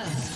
First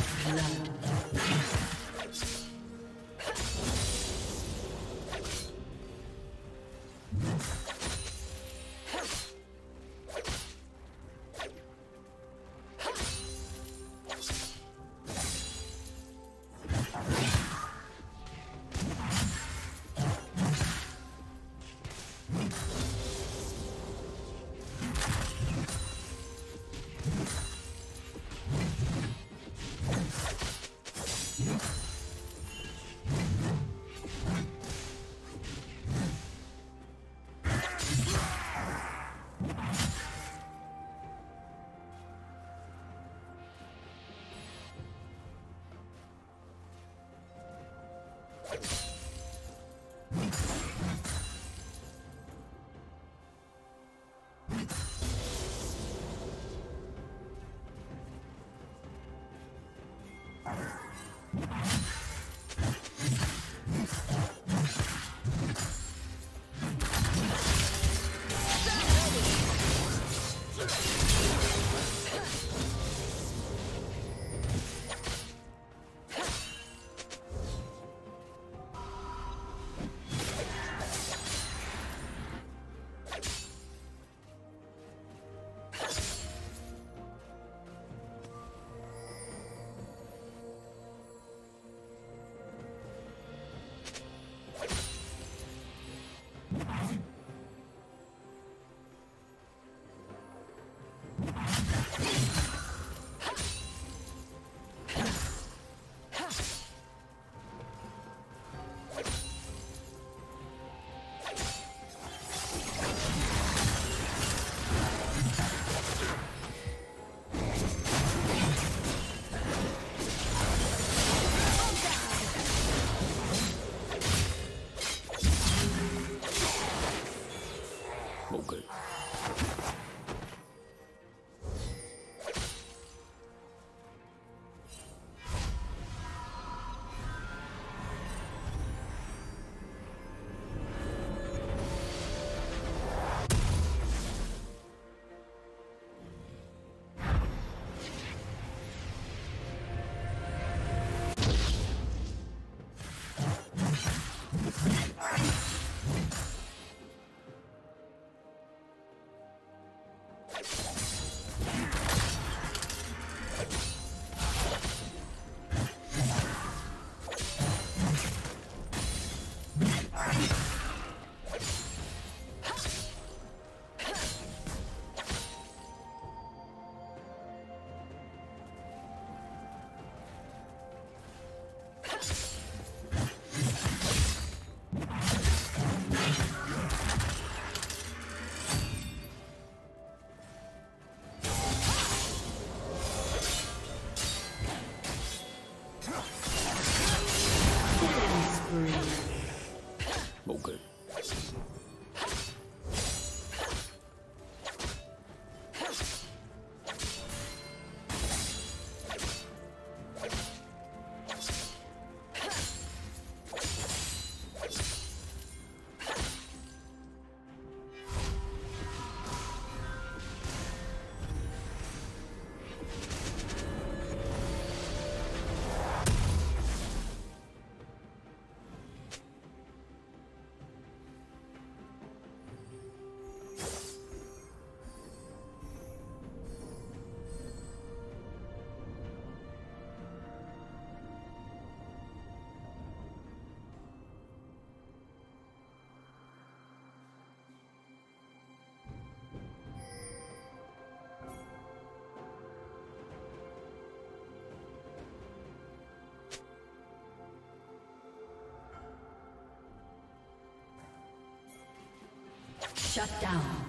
Shut down.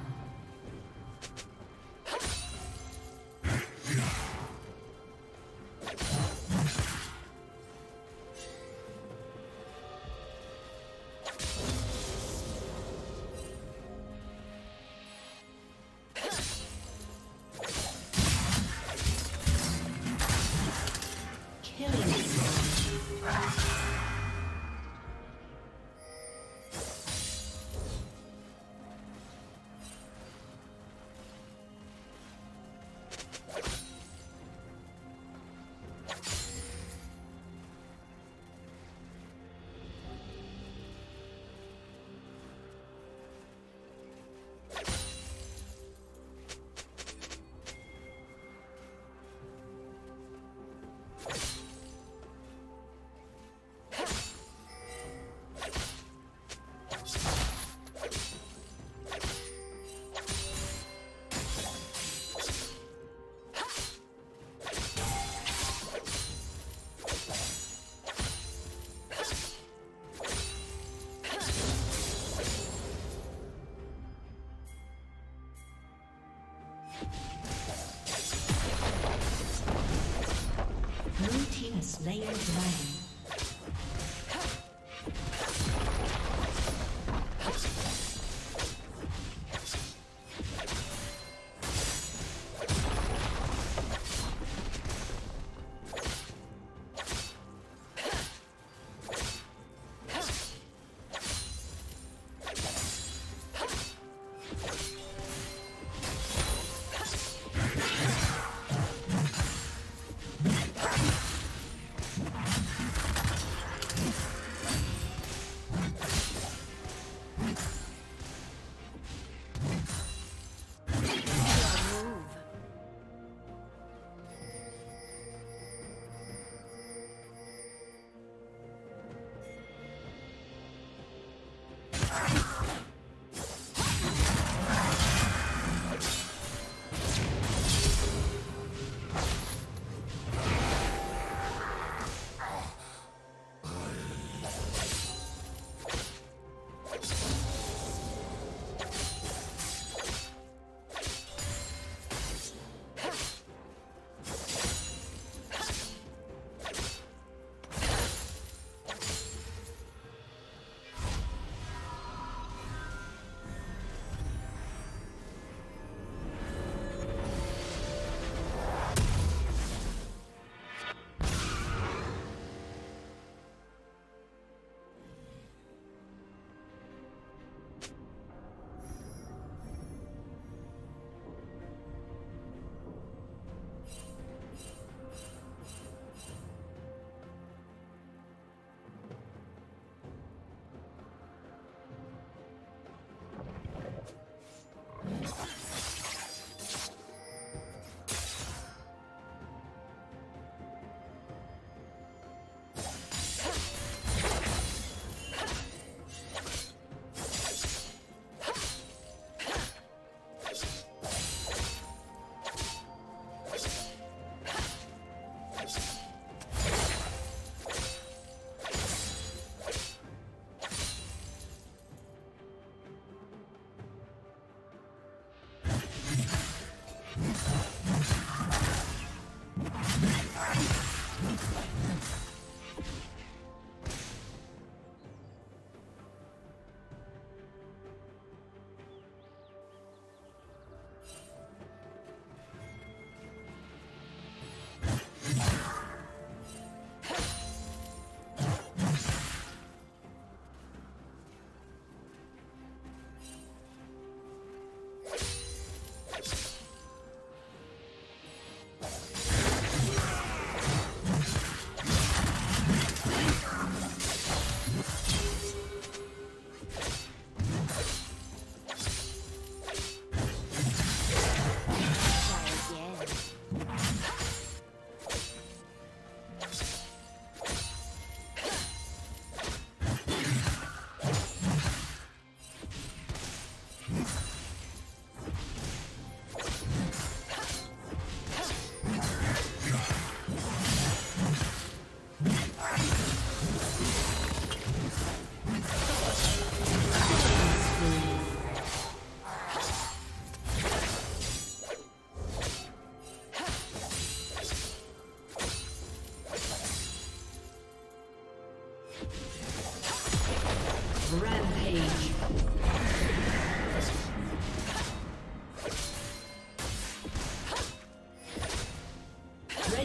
Slain the dragon.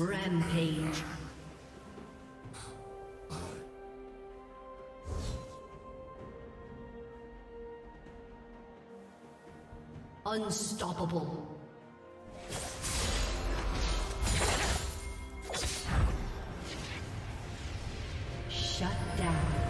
Rampage. Unstoppable. Shut down.